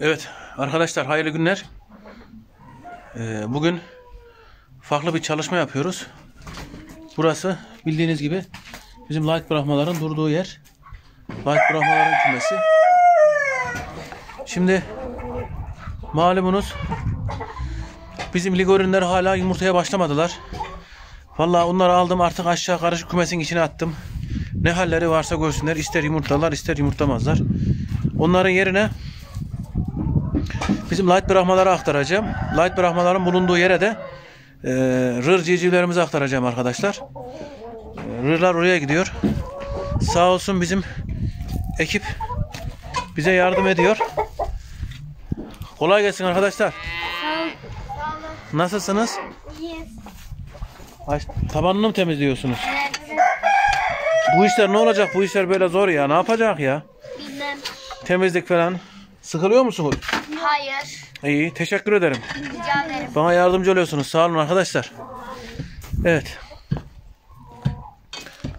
Evet arkadaşlar hayırlı günler. Ee, bugün farklı bir çalışma yapıyoruz. Burası bildiğiniz gibi bizim light bırakmaların durduğu yer. Light bırakmaların kümesi. Şimdi malumunuz bizim ligorinler hala yumurtaya başlamadılar. Vallahi onları aldım artık aşağı karışık kümesin içine attım. Ne halleri varsa görsünler. ister yumurtalar ister yumurtlamazlar. Onların yerine bizim light bırakmaları aktaracağım. Light bırakmaların bulunduğu yere de e, rır civcivlerimizi aktaracağım arkadaşlar. E, rırlar oraya gidiyor. Sağ olsun bizim ekip bize yardım ediyor. Kolay gelsin arkadaşlar. Nasılsınız? İyiyiz. Ay, tabanını mı temizliyorsunuz? Evet. Bu işler ne olacak? Bu işler böyle zor ya. Ne yapacak ya? Bilmem. Temizlik falan. Sıkılıyor musunuz? Hayır. İyi. Teşekkür ederim. Rica ederim. Bana yardımcı oluyorsunuz. Sağ olun arkadaşlar. Evet.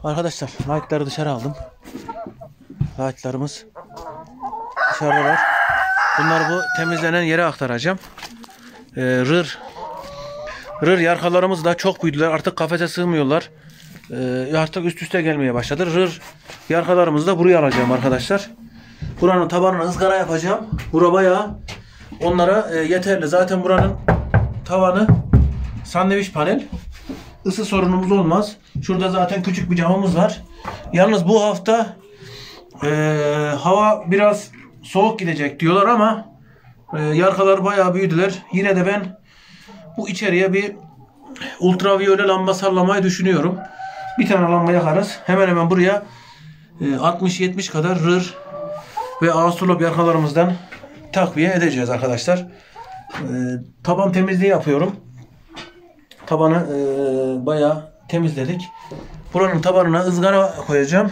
Arkadaşlar lightları dışarı aldım. Lightlarımız dışarıda var. Bunları bu temizlenen yere aktaracağım. Ee, rır rır yarkalarımız da çok büyüdüler. Artık kafese sığmıyorlar. Ee, artık üst üste gelmeye başladı. Rır yarkalarımızı da buraya alacağım arkadaşlar. Buranın tabanını ızgara yapacağım. Bura bayağı onlara e, yeterli. Zaten buranın tavanı sandviç panel. Isı sorunumuz olmaz. Şurada zaten küçük bir camımız var. Yalnız bu hafta e, hava biraz soğuk gidecek diyorlar ama e, yarkalar bayağı büyüdüler. Yine de ben bu içeriye bir ultraviyole lamba sallamayı düşünüyorum. Bir tane lamba yakarız. Hemen hemen buraya e, 60-70 kadar rır ve astrolog yarkalarımızdan takviye edeceğiz arkadaşlar. Ee, taban temizliği yapıyorum. Tabanı e, bayağı temizledik. Buranın tabanına ızgara koyacağım.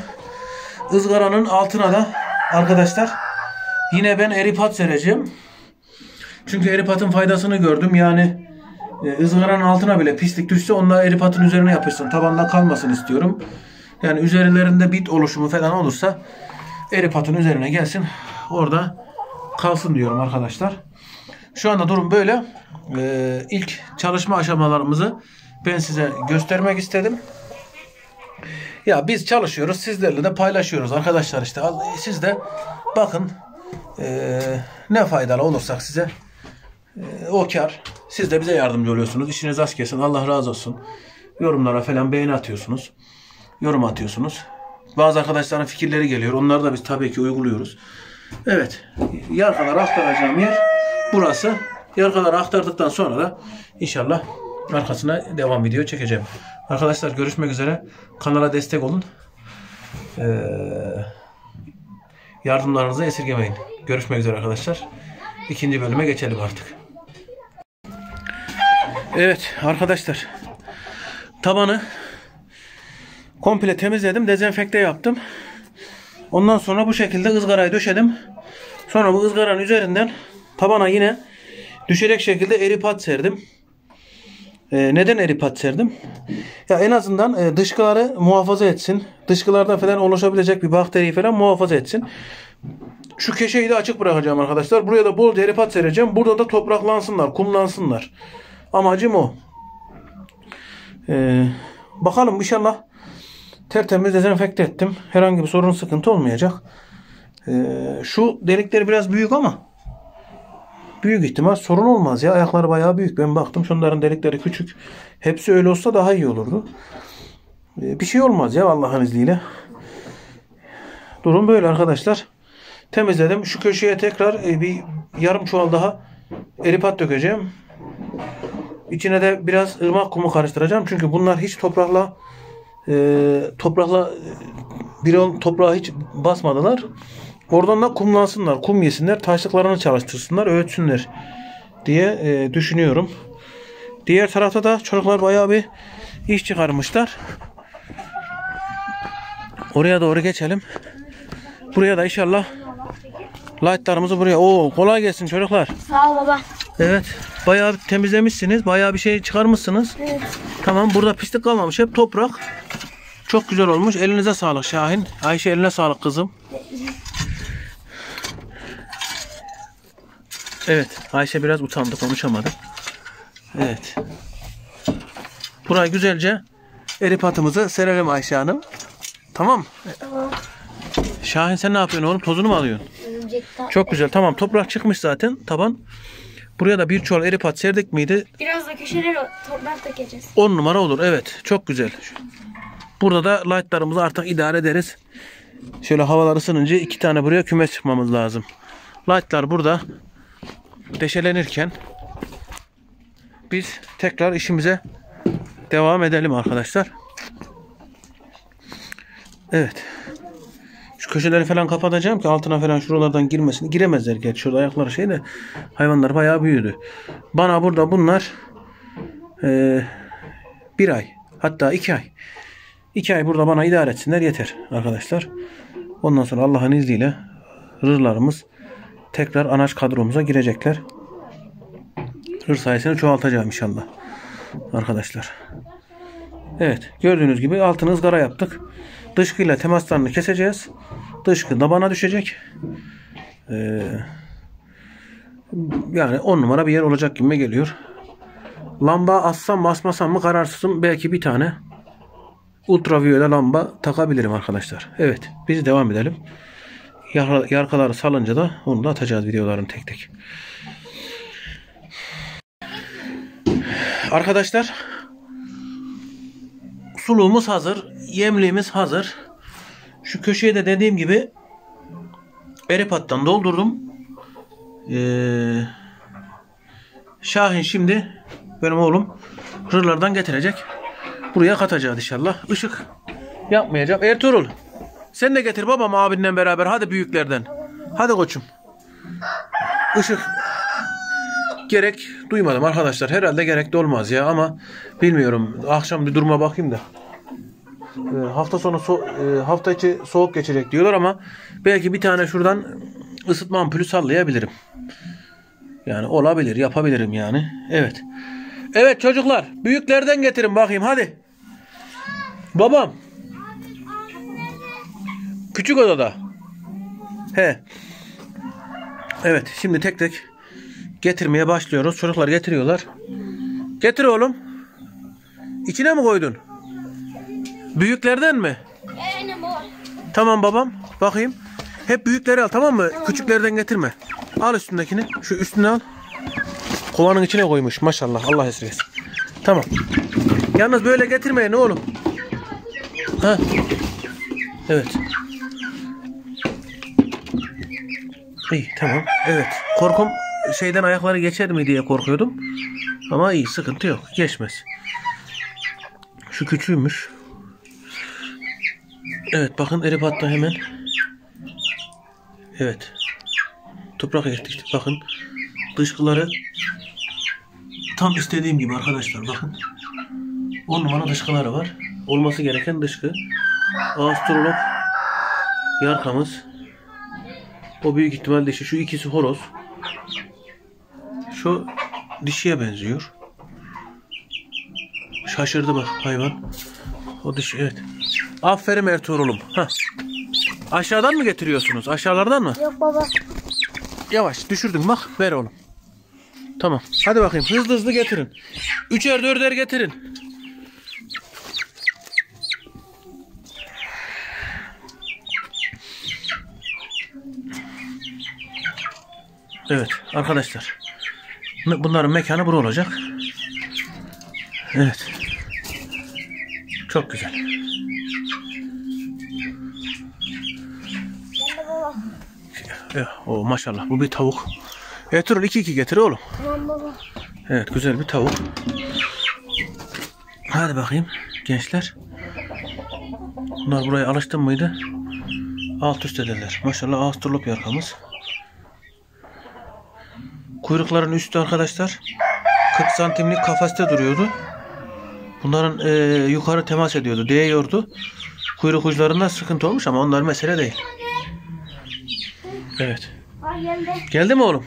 Izgaranın altına da arkadaşlar yine ben eripat sereceğim. Çünkü eripatın faydasını gördüm. Yani e, ızgaranın altına bile pislik düşse onlar eripatın üzerine yapışsın. Tabanda kalmasın istiyorum. Yani üzerlerinde bit oluşumu falan olursa eripatın üzerine gelsin. Orada kalsın diyorum arkadaşlar. Şu anda durum böyle. Ee, ilk çalışma aşamalarımızı ben size göstermek istedim. Ya biz çalışıyoruz. Sizlerle de paylaşıyoruz arkadaşlar işte. Siz de bakın ee, ne faydalı olursak size ee, o kar. Siz de bize yardımcı oluyorsunuz. İşiniz az kesin. Allah razı olsun. Yorumlara falan beğeni atıyorsunuz. Yorum atıyorsunuz. Bazı arkadaşların fikirleri geliyor. Onları da biz tabii ki uyguluyoruz. Evet. Yarkaları aktaracağım yer burası. Yarkaları aktardıktan sonra da inşallah arkasına devam video çekeceğim. Arkadaşlar görüşmek üzere. Kanala destek olun. Ee, yardımlarınızı esirgemeyin. Görüşmek üzere arkadaşlar. İkinci bölüme geçelim artık. Evet arkadaşlar. Tabanı komple temizledim. Dezenfekte yaptım. Ondan sonra bu şekilde ızgarayı döşedim. Sonra bu ızgaranın üzerinden tabana yine düşecek şekilde eripat serdim. Ee, neden eripat serdim? Ya en azından e, dışkıları muhafaza etsin. Dışkılarda falan oluşabilecek bir bakteriyi falan muhafaza etsin. Şu köşeyi de açık bırakacağım arkadaşlar. Buraya da bol eripat sereceğim. Burada da topraklansınlar, kumlansınlar. Amacım o. Ee, bakalım inşallah tertemiz dezenfekte ettim. Herhangi bir sorun sıkıntı olmayacak. Ee, şu delikleri biraz büyük ama büyük ihtimal sorun olmaz ya. Ayakları bayağı büyük. Ben baktım şunların delikleri küçük. Hepsi öyle olsa daha iyi olurdu. Ee, bir şey olmaz ya Allah'ın izniyle. Durum böyle arkadaşlar. Temizledim. Şu köşeye tekrar e, bir yarım çuval daha eripat dökeceğim. İçine de biraz ırmak kumu karıştıracağım. Çünkü bunlar hiç toprakla e, toprakla bir on toprağa hiç basmadılar. Oradan da kumlansınlar, kum yesinler, taşlıklarını çalıştırsınlar, öğütsünler diye e, düşünüyorum. Diğer tarafta da çocuklar bayağı bir iş çıkarmışlar. Oraya doğru geçelim. Buraya da inşallah lightlarımızı buraya. Oo kolay gelsin çocuklar. Sağ ol baba. Evet. Bayağı temizlemişsiniz. Bayağı bir şey çıkarmışsınız. Evet. Tamam burada pislik kalmamış. Hep toprak. Çok güzel olmuş. Elinize sağlık Şahin. Ayşe eline sağlık kızım. Evet. Ayşe biraz utandı. Konuşamadı. Evet. Burayı güzelce eripatımızı serelim Ayşe Hanım. Tamam? Tamam. Şahin sen ne yapıyorsun oğlum? Tozunu mu alıyorsun? Çok güzel. Tamam. Toprak çıkmış zaten. Taban. Buraya da bir çuval eripat serdik miydi? Biraz da köşeleri toprak dökeceğiz. 10 numara olur. Evet. Çok güzel. Burada da lightlarımızı artık idare ederiz. Şöyle havalar ısınınca iki tane buraya kümes çıkmamız lazım. Lightlar burada deşelenirken biz tekrar işimize devam edelim arkadaşlar. Evet. Köşeleri falan kapatacağım ki altına falan şuralardan girmesin. Giremezler gerçi. Şurada ayakları şey de hayvanlar bayağı büyüdü. Bana burada bunlar eee, bir ay hatta iki ay. iki ay burada bana idare etsinler yeter arkadaşlar. Ondan sonra Allah'ın izniyle rırlarımız tekrar anaç kadromuza girecekler. Rır sayısını çoğaltacağım inşallah. Arkadaşlar. Evet gördüğünüz gibi altını ızgara yaptık. Dışkıyla temaslarını keseceğiz. Dışkı dabana düşecek. Ee, yani 10 numara bir yer olacak gibi geliyor. Lamba assam mı asmasam mı kararsızım. Belki bir tane ultraviyole lamba takabilirim arkadaşlar. Evet biz devam edelim. Yar- Yarkaları salınca da onu da atacağız videoların tek tek. Arkadaşlar suluğumuz hazır. Yemliğimiz hazır. Şu köşeye de dediğim gibi eripattan doldurdum. Ee, Şahin şimdi benim oğlum hırlardan getirecek. Buraya katacağız inşallah. Işık yapmayacağım. Ertuğrul sen de getir babam abinle beraber. Hadi büyüklerden. Hadi koçum. Işık gerek duymadım arkadaşlar. Herhalde gerek de olmaz ya ama bilmiyorum. Akşam bir duruma bakayım da. Ee, hafta sonu so- e, hafta içi soğuk geçecek diyorlar ama belki bir tane şuradan ısıtma ampulü sallayabilirim. Yani olabilir, yapabilirim yani. Evet. Evet çocuklar, büyüklerden getirin bakayım hadi. Babam. Küçük odada. He. Evet, şimdi tek tek getirmeye başlıyoruz. Çocuklar getiriyorlar. Getir oğlum. İçine mi koydun? Büyüklerden mi? Aynen bu. Tamam babam. Bakayım. Hep büyükleri al tamam mı? Küçüklerden getirme. Al üstündekini. Şu üstüne al. Kovanın içine koymuş maşallah. Allah esirgesin. Tamam. Yalnız böyle getirmeyin oğlum. Ha. Evet. İyi tamam. Evet. Korkum şeyden ayakları geçer mi diye korkuyordum. Ama iyi sıkıntı yok. Geçmez. Şu küçüğümüş. Evet bakın eripatta hemen. Evet. Toprak ektik. Bakın dışkıları tam istediğim gibi arkadaşlar bakın. 10 numara dışkıları var. Olması gereken dışkı. Astrolog yarkamız. O büyük ihtimal dişi. Şu ikisi horoz. Şu dişiye benziyor. Şaşırdı bak hayvan. O dişi evet. Aferin Ertuğrul'um. Hah. Aşağıdan mı getiriyorsunuz? Aşağılardan mı? Yok baba. Yavaş düşürdün bak ver oğlum. Tamam. Hadi bakayım hızlı hızlı getirin. Üçer dörder getirin. Evet arkadaşlar. Bunların mekanı bura olacak. Evet. Çok güzel. O maşallah bu bir tavuk. Ertuğrul 2-2 getir oğlum. Tamam baba. Evet güzel bir tavuk. Hadi bakayım gençler. Bunlar buraya alıştın mıydı? Alt üst ederler. Maşallah Ağustoslup yarkamız. Kuyrukların üstü arkadaşlar 40 santimlik kafeste duruyordu. Bunların e, yukarı temas ediyordu, değiyordu. Kuyruk uçlarında sıkıntı olmuş ama onlar mesele değil. Evet. Geldi. Mi oğlum?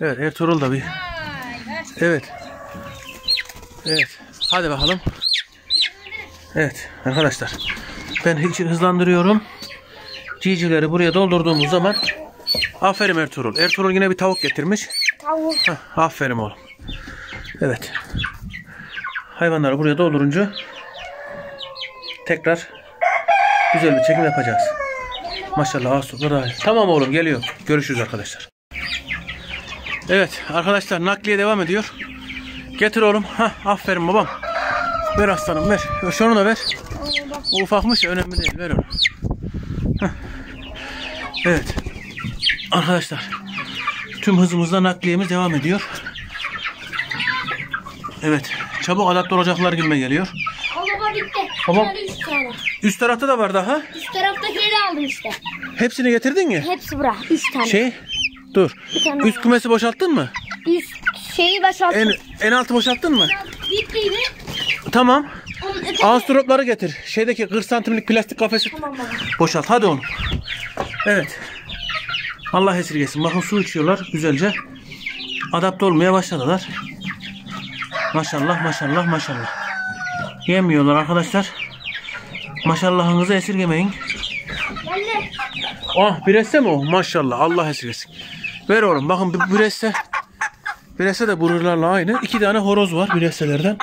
Evet Ertuğrul da bir. Evet. Evet. Hadi bakalım. Evet arkadaşlar. Ben hiç hızlandırıyorum. Civcivleri buraya doldurduğumuz zaman Aferin Ertuğrul. Ertuğrul yine bir tavuk getirmiş. Tavuk. Heh, aferin oğlum. Evet. Hayvanları buraya doldurunca tekrar güzel bir çekim yapacağız. Maşallah daha iyi. Tamam oğlum geliyor. Görüşürüz arkadaşlar. Evet arkadaşlar nakliye devam ediyor. Getir oğlum. Hah, aferin babam. Ver aslanım ver. Şunu da ver. O ufakmış önemli değil. Ver onu. Heh. Evet. Arkadaşlar. Tüm hızımızla nakliyemiz devam ediyor. Evet. Çabuk adapte olacaklar gibi geliyor. O baba bitti. Tamam. Şöyle üç tane. Üst tarafta da var daha. Üst taraftakileri aldım işte. Hepsini getirdin mi? Hepsi bura. Üç tane. Şey. Dur. tane Üst kümesi boşalttın mı? Üst şeyi boşalttım. En, en altı boşalttın mı? Bittiydi. Tamam. Ağustropları getir. Şeydeki 40 santimlik plastik kafesi Tamam baba. boşalt. Hadi oğlum. Evet. Allah esirgesin. Bakın su içiyorlar güzelce. Adapte olmaya başladılar. Maşallah maşallah maşallah. Yemiyorlar arkadaşlar. Maşallahınızı esirgemeyin. Ah biresse mi o? Maşallah Allah esirgesin. Ver oğlum bakın bir biresse. Biresse de bururlarla aynı. İki tane horoz var biresselerden.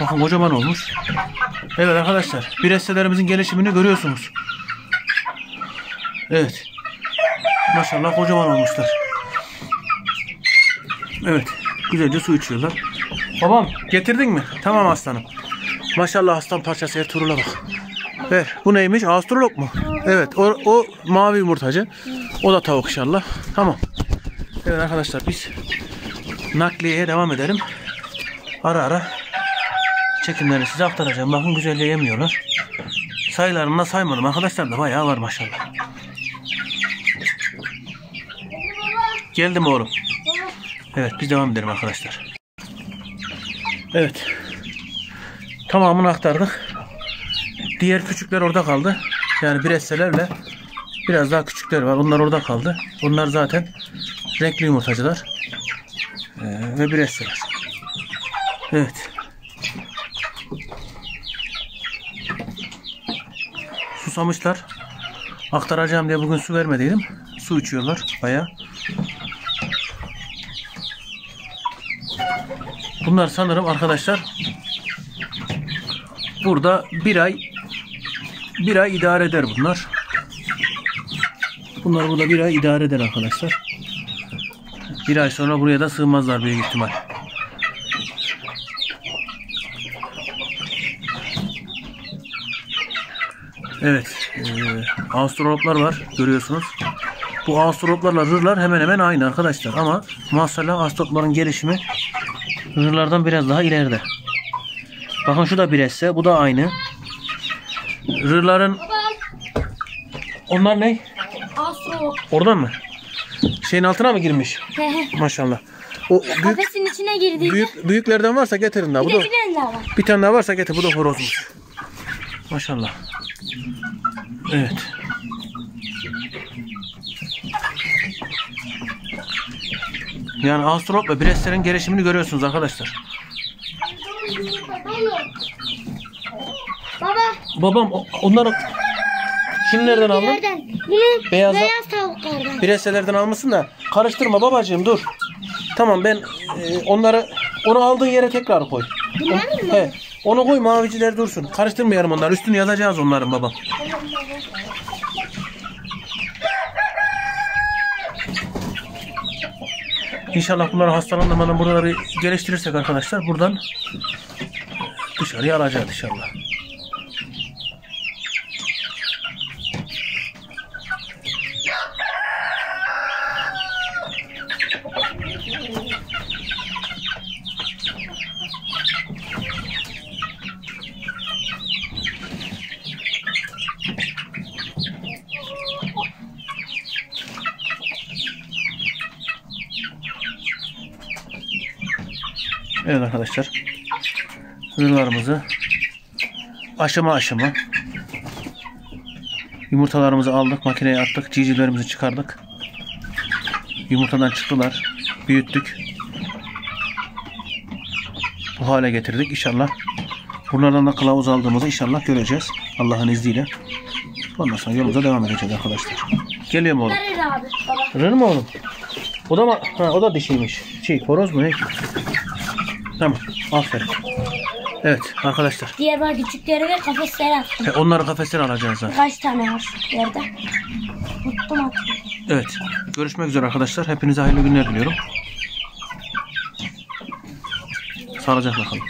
Bakın kocaman olmuş. Evet arkadaşlar biresselerimizin gelişimini görüyorsunuz. Evet. Maşallah kocaman olmuşlar. Evet. Güzelce su içiyorlar. Babam getirdin mi? Tamam aslanım. Maşallah aslan parçası Ertuğrul'a bak. Ver. Bu neymiş? Astrolog mu? Evet. O, o mavi yumurtacı. O da tavuk inşallah. Tamam. Evet arkadaşlar biz nakliyeye devam edelim. Ara ara çekimleri size aktaracağım. Bakın güzelce yemiyorlar. Sayılarını da saymadım. Arkadaşlar da bayağı var maşallah. Geldim oğlum. Evet biz devam edelim arkadaşlar. Evet. Tamamını aktardık. Diğer küçükler orada kaldı. Yani biresselerle biraz daha küçükler var. Onlar orada kaldı. Bunlar zaten renkli yumurtacılar. Ee, ve biresseler. Evet. Susamışlar. Aktaracağım diye bugün su vermediydim. Su içiyorlar bayağı. Bunlar sanırım arkadaşlar burada bir ay bir ay idare eder bunlar. Bunlar burada bir ay idare eder arkadaşlar. Bir ay sonra buraya da sığmazlar büyük ihtimal. Evet. E, Astroloplar var. Görüyorsunuz. Bu Astroloplarla rırlar hemen hemen aynı arkadaşlar. Ama maşallah Astrolopların gelişimi rırlardan biraz daha ileride. Bakın şu da bir esse. Bu da aynı. Rırların onlar ne? Astro. Oradan mı? Şeyin altına mı girmiş? Maşallah. O büyük Kafesin içine girdi. büyük büyüklerden varsa getirin daha. Bu Bir da de bir tane daha var. bir tane daha varsa getir. Bu da horozmuş. Maşallah. Evet. Yani Astrolop ve Brestler'in gelişimini görüyorsunuz arkadaşlar. Baba. Babam onları Şunu nereden aldın? Nereden? Beyaz- beyaz tavuklardan. Bireselerden almışsın da karıştırma babacığım dur. Tamam ben e, onları onu aldığın yere tekrar koy. Bunlar mı? He, onu koy maviciler dursun. Karıştırmayalım onları. Üstünü yazacağız onların babam. İnşallah bunları hastalandırmadan buraları geliştirirsek arkadaşlar buradan dışarıya alacağız inşallah. Evet arkadaşlar. Ürünlerimizi aşama aşama yumurtalarımızı aldık. Makineye attık. Civcivlerimizi çıkardık. Yumurtadan çıktılar. Büyüttük. Bu hale getirdik. İnşallah bunlardan da kılavuz aldığımızı inşallah göreceğiz. Allah'ın izniyle. Ondan sonra yolumuza devam edeceğiz arkadaşlar. Geliyor mu oğlum? Rır mı oğlum? O da mı? Ha, o da dişiymiş. Şey, horoz mu ne? Tamam. Aferin. Evet arkadaşlar. Diğer var küçükleri ve kafesleri attım. E, onları kafesten alacağız zaten. Kaç tane var yerde? Tuttum attım. Evet. Görüşmek üzere arkadaşlar. Hepinize hayırlı günler diliyorum. Sağlıcakla kalın.